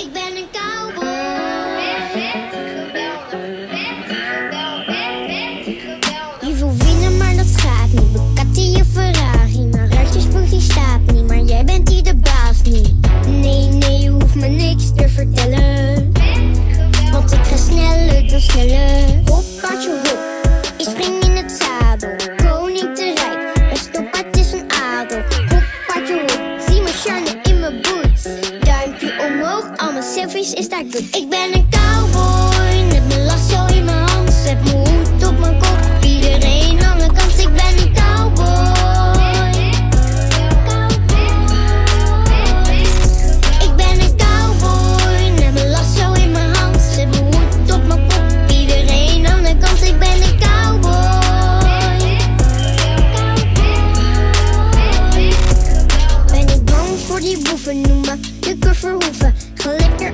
Ik ben een cowboy. Je wil winnen, maar dat gaat niet. Bugatti je Ferrari, maar ruitjesboek die staat selfies is daar goed. Ik ben een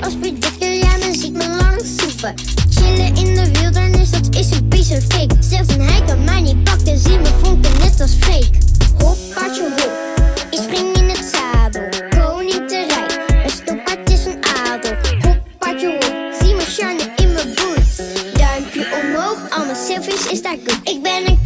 als zie ik me langsoepen. Chillen in de wildernis, dat is een piece of cake. een hij kan mij niet pakken, zie me vonken net als fake. Hop, paardje hop, ik spring in het zadel. Koning te rijden, een stoppaard is een adel. Hop, paardje hop, zie me shine in mijn boots. Duimpje omhoog, al mijn selfies is daar goed. Ik ben een